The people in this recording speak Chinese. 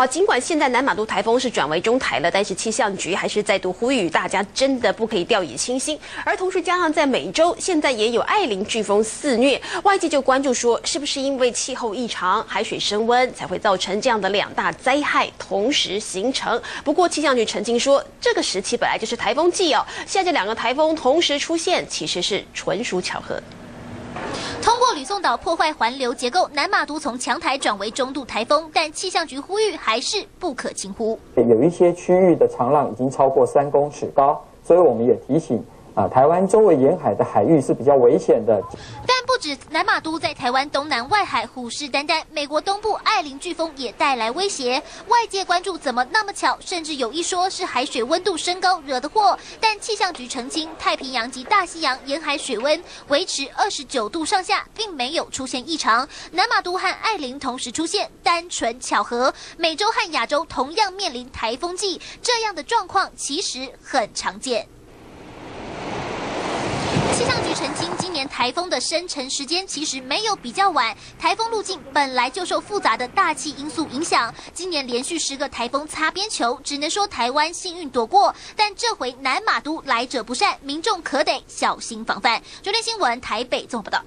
好，尽管现在南马都台风是转为中台了，但是气象局还是再度呼吁大家，真的不可以掉以轻心。而同时加上在美洲，现在也有艾琳飓风肆虐，外界就关注说，是不是因为气候异常、海水升温，才会造成这样的两大灾害同时形成？不过气象局澄清说，这个时期本来就是台风季哦，现在这两个台风同时出现，其实是纯属巧合。通过吕宋岛破坏环流结构，南马都从强台转为中度台风，但气象局呼吁还是不可轻忽。有一些区域的长浪已经超过三公尺高，所以我们也提醒啊，台湾周围沿海的海域是比较危险的。不止南马都在台湾东南外海虎视眈眈，美国东部艾琳飓风也带来威胁。外界关注怎么那么巧，甚至有一说是海水温度升高惹的祸。但气象局澄清，太平洋及大西洋沿海水温维持二十九度上下，并没有出现异常。南马都和艾琳同时出现，单纯巧合。美洲和亚洲同样面临台风季，这样的状况其实很常见。气象局澄清，今台风的生成时间其实没有比较晚，台风路径本来就受复杂的大气因素影响。今年连续十个台风擦边球，只能说台湾幸运躲过，但这回南马都来者不善，民众可得小心防范。昨天新闻台北综合报道。